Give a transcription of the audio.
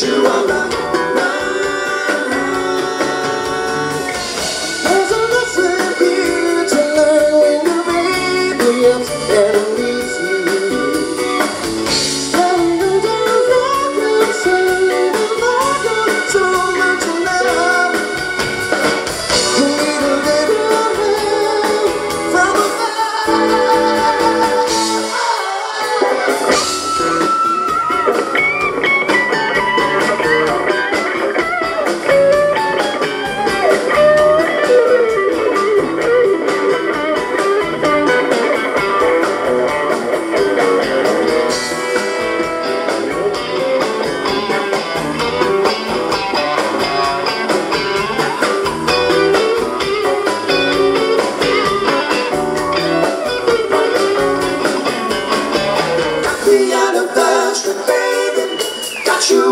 you alone.